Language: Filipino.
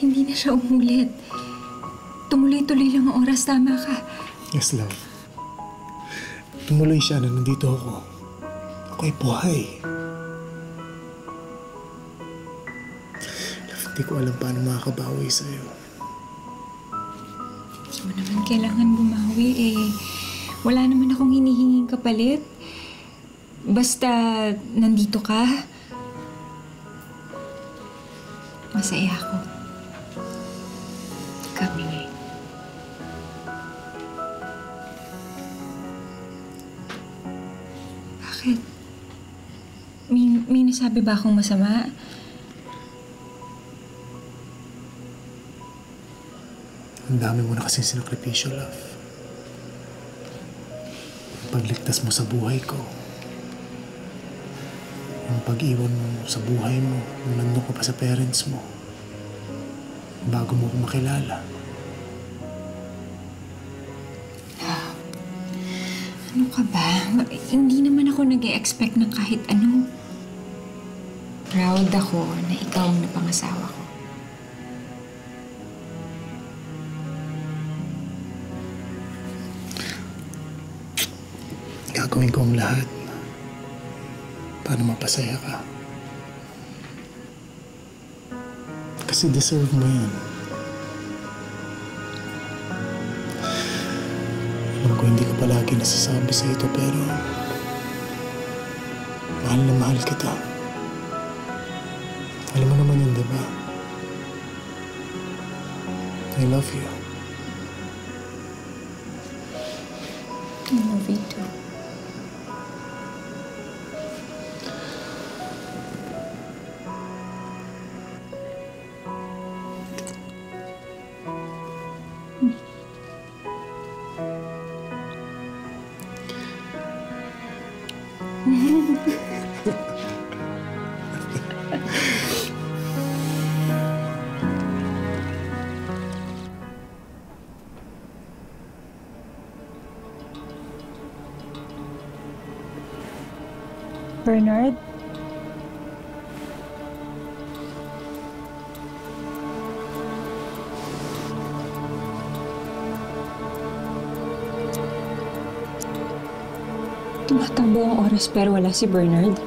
hindi na siya umulit. Tumuloy-tuloy lang ang oras, tama ka. Yes, love. Tumuloy siya na nandito ako. Ako'y buhay. Love, hindi ko alam paano makakabawi sa'yo. Hindi mo naman kailangan bumawi eh. Wala naman akong hinihinging kapalit. Basta nandito ka, masaya ako. Kami. Bakit? May, may nasabi ba akong masama? Ang dami mo na kasing sinakripisyo, love. Ang pagligtas mo sa buhay ko. Ang pag-iwan mo sa buhay mo nung nandun ka pa sa parents mo. Bago mo ako makilala. Ano ka ba? Hindi naman ako nag expect ng kahit ano. Proud ako na ikaw ang napangasawa ko. Gagawin ko ang lahat para mapasaya ka. Kasi deserve mo yan. Alam ko hindi ko palagi nasasabi sa ito pero mahal na mahal kita. Alam mo naman yun, di ba? I love you. I love you too. Bernard? Tumatakbo ang oras pero wala si Bernard.